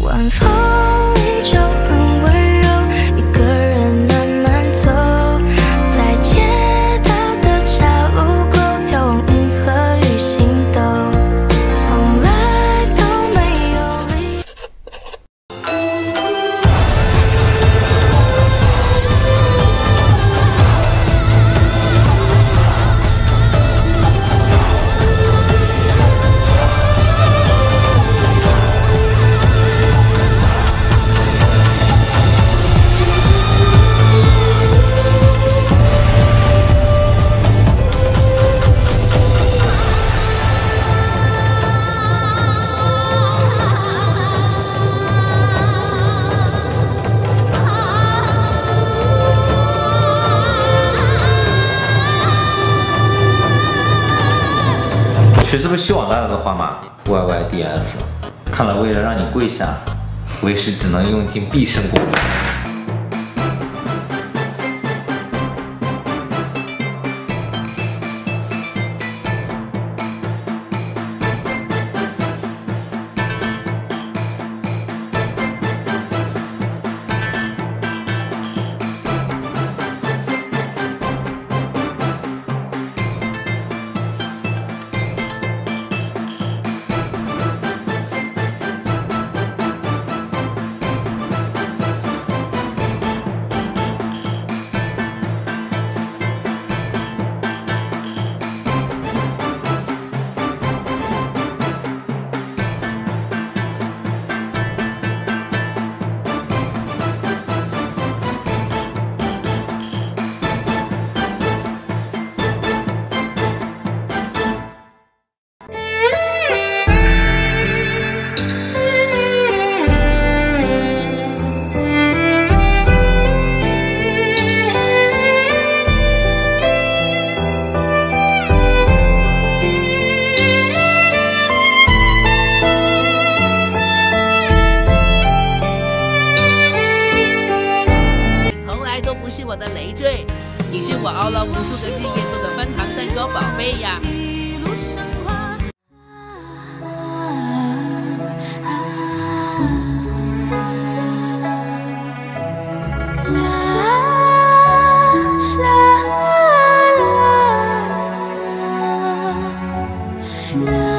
晚风这不希望大家的话吗，Y Y D S。看来为了让你跪下，为师只能用尽毕生功力。love.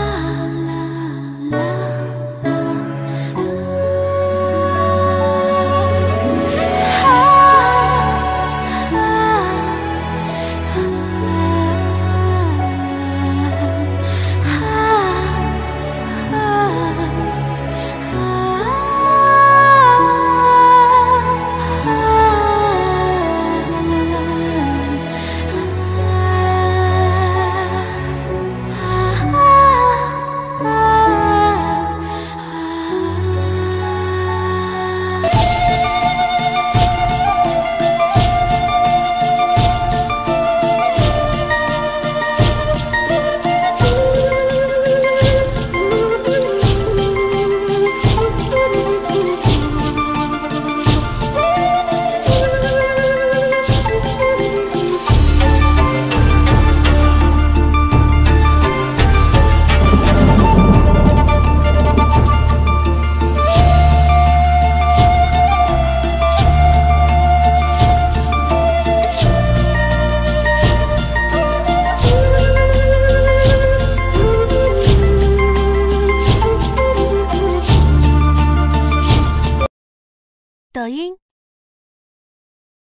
抖音。